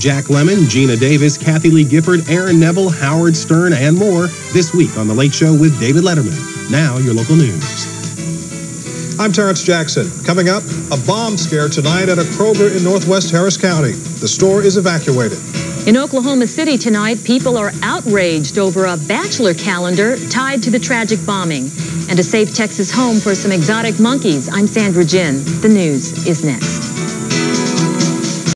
Jack Lemmon, Geena Davis, Kathie Lee Gifford, Aaron Neville, Howard Stern, and more this week on The Late Show with David Letterman. Now, your local news. I'm Terrence Jackson. Coming up, a bomb scare tonight at a Kroger in northwest Harris County. The store is evacuated. In Oklahoma City tonight, people are outraged over a bachelor calendar tied to the tragic bombing and a safe Texas home for some exotic monkeys. I'm Sandra Jin. The news is next.